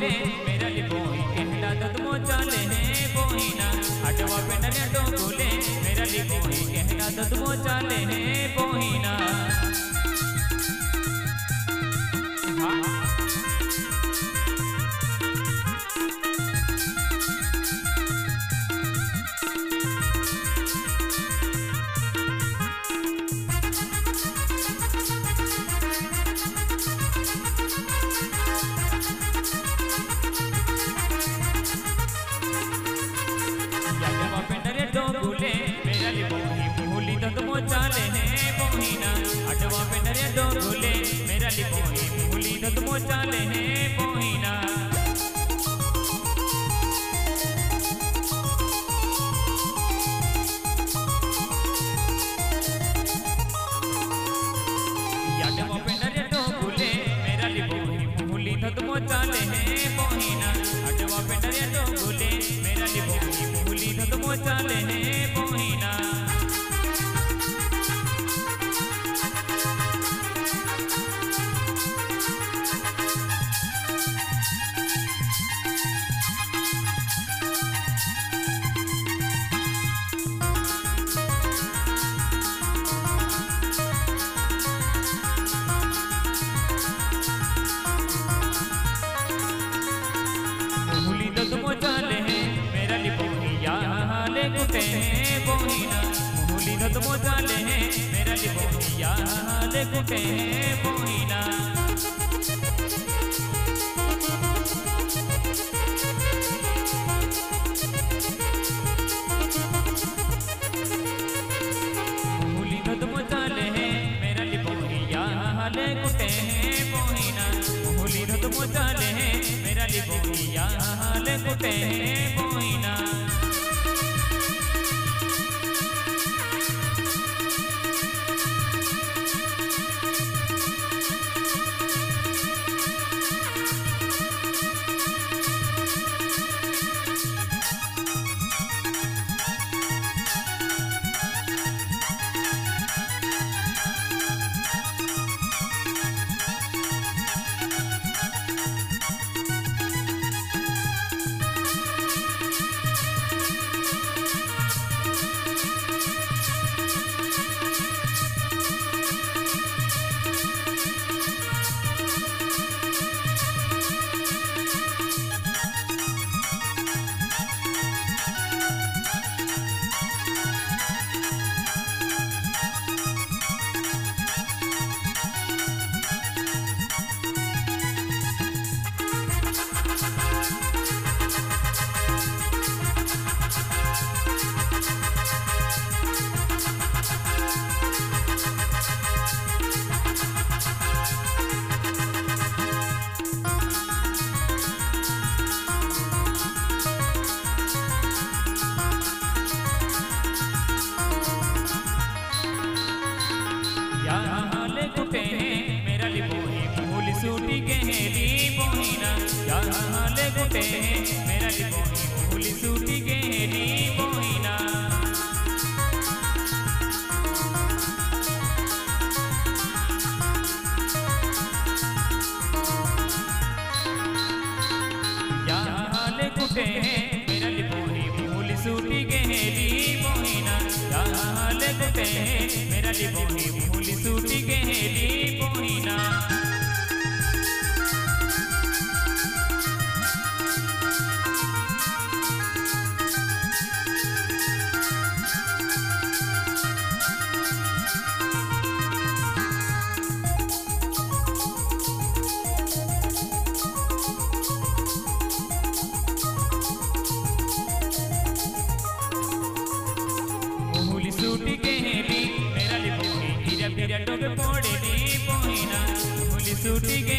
डोंगुले मेरा लिपोई कहला ददमो मो चाले हैं बोहिना अटवा पेंडले डोंगुले मेरा लिपोई कहला ददमो मो चाले हैं। चाले मेरा लिपोही हाले कुटे हैं बोहिना मुहुली। दत मो चाले हैं, मेरा लिपोही हाले कुटे हैं बोहिना मुहुली। दत मो चाले हैं, मेरा लिपोही हाले कुटे हाले कुटे हैं मेरा मुहुली सूटी हाले कुटे मेरा लिपोही मुहुली सूटी हैं मेरा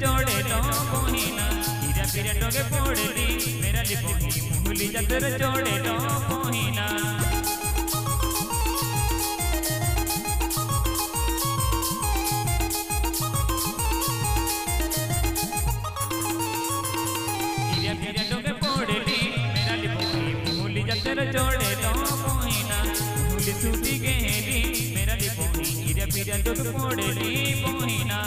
जोड़े लो पोहिना हीरा पीरा डोगे पोड़ली मेरा ली पोही मुहली जतर पोही मुहली जतर जोड़े लो पोहिना मुहली सूटी गेली मेरा ली पोही हीरा पीरा डोगे पोड़ली पोहिना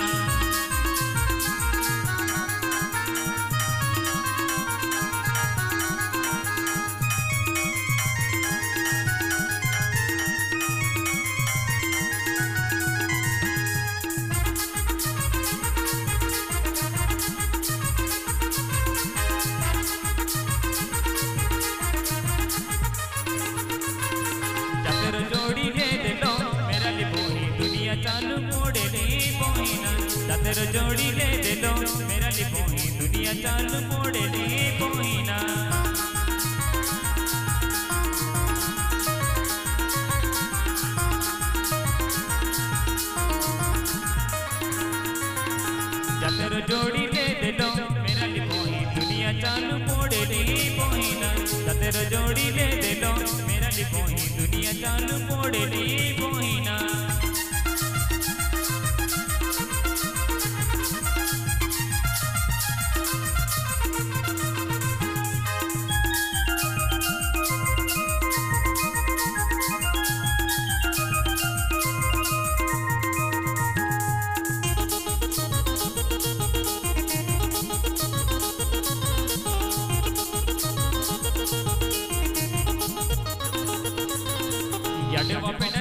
जोड़ी दे दिलो मेरा लिपोही दुनिया चालू मोड़े ले पोहिना जतर जोड़ी दे दिलो मेरा लिपोही दुनिया चालू मोड़े ले पोहिना जतर जोड़ी दे दिलो मेरा लिपोही दुनिया चालू मोड़े ले पोहिना Eu vou perder.